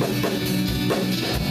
Música